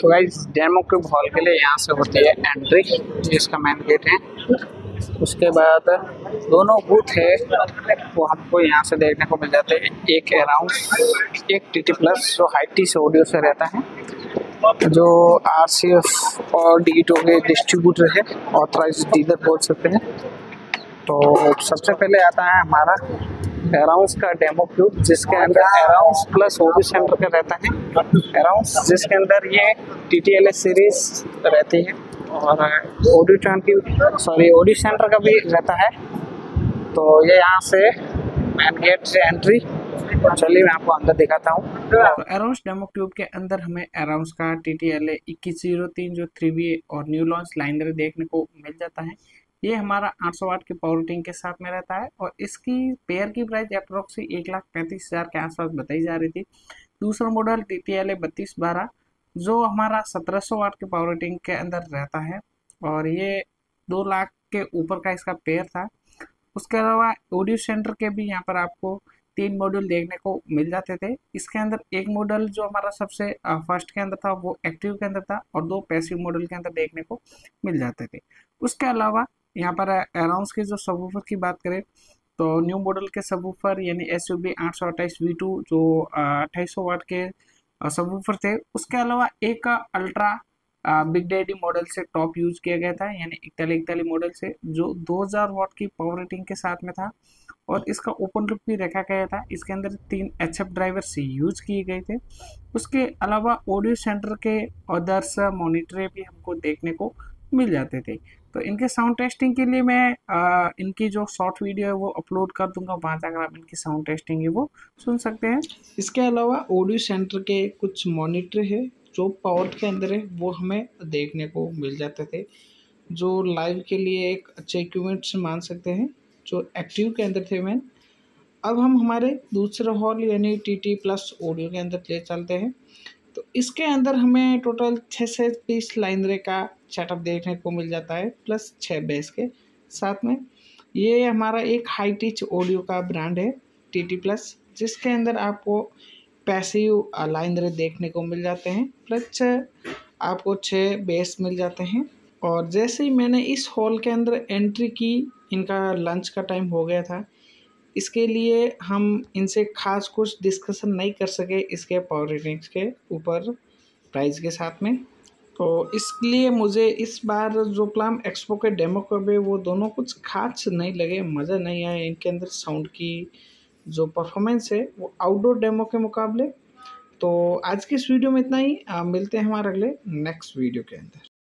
तो guys demo cube hall के लिए यहाँ से होती है एंट्री जिसका मेन गेट है। उसके बाद दोनों बूथ है, वो हमको यहाँ से देखने को मिल जाते हैं। एक अराउंड एक टी टी प्लस जो हाई टी से ऑडियो से रहता है। जो आर सी एफ़ और डी के डिस्ट्रीब्यूटर है ऑथराइज डीलर बोल सकते हैं। तो सबसे पहले आता है हमारा एराउंस का डेमो क्यूब जिसके अंदर एराउंस प्लस ओडी सेंटर का रहता है। एराउंस जिसके अंदर ये T T L S series रहती है। और audio twenty sorry audio centre का भी रहता है। तो ये यहाँ से मेन गेट से एंट्री चलिए मैं आपको अंदर दिखाता हूँ। एराउंस डेमो क्यूब के अंदर हमें एराउंस का टी टी एल ए इक्कीस ज़ीरो तीन जो थ्री बी और न्यू लॉन्च लाइनर देखने को मिल जाता है। ये हमारा 800 वाट की पावर रेटिंग के साथ में रहता है और इसकी पेयर की प्राइस अप्रोक्सी एक लाख पैंतीस हज़ार के आसपास बताई जा रही थी। दूसरा model T T L A बत्तीस बारह, जो हमारा 1700 वाट की पावर रेटिंग के अंदर रहता है और ये दो लाख के ऊपर का इसका पेयर था। उसके अलावा ऑडियो सेंटर के भी यहाँ पर आपको तीन मॉड्यूल देखने को मिल जाते थे। इसके अंदर एक मॉडल जो हमारा सबसे फ़र्स्ट के अंदर था, वो एक्टिव के अंदर था और दो पैसिव मॉडल के अंदर देखने को मिल जाते थे। उसके अलावा यहाँ पर अनाउंस के जो सबूफर की बात करें तो न्यू मॉडल के सबूफर यानी एस यू बी आठ सौ अट्ठाईस वी टू जो अट्ठाईस वाट के सबूफर थे, उसके अलावा एक अल्ट्रा बिग डैडी मॉडल से टॉप यूज़ किया गया था, यानी इकतालीस इकतालीस मॉडल से, जो 2000 वाट की पावर रेटिंग के साथ में था और इसका ओपन लुक भी रखा गया था। इसके अंदर तीन एच एफ़ ड्राइवर से यूज़ किए गए थे। उसके अलावा ऑडियो सेंटर के अदर्स मोनिटर भी हमको देखने को मिल जाते थे। तो इनके साउंड टेस्टिंग के लिए मैं आ, इनकी जो शॉर्ट वीडियो है वो अपलोड कर दूँगा वहाँ जाकर आप इनकी साउंड टेस्टिंग है वो सुन सकते हैं। इसके अलावा ऑडियो सेंटर के कुछ मॉनिटर है जो पावर के अंदर है वो हमें देखने को मिल जाते थे जो लाइव के लिए एक अच्छे इक्विपमेंट्स मान सकते हैं जो एक्टिव के अंदर थे मैन अब हम हमारे दूसरे हॉल यानी टी टी प्लस ऑडियो के अंदर ले चलते हैं। तो इसके अंदर हमें टोटल छः से बीस लाइनरे का सेटअप देखने को मिल जाता है प्लस छः बेस के साथ में। ये हमारा एक हाई टिच ऑडियो का ब्रांड है टी टी प्लस जिसके अंदर आपको पैसिव लाइनरे देखने को मिल जाते हैं प्लस छः आपको छः बेस मिल जाते हैं। और जैसे ही मैंने इस हॉल के अंदर एंट्री की, इनका लंच का टाइम हो गया था इसके लिए हम इनसे खास कुछ डिस्कशन नहीं कर सके इसके पावर रेटिंग्स के ऊपर प्राइस के साथ में। तो इसलिए मुझे इस बार जो प्लाम एक्सपो के डेमो कबे वो दोनों कुछ खास नहीं लगे मज़ा नहीं आया। इनके अंदर साउंड की जो परफॉर्मेंस है वो आउटडोर डेमो के मुकाबले। तो आज के इस वीडियो में इतना ही। आ, मिलते हैं हमारे अगले नेक्स्ट वीडियो के अंदर।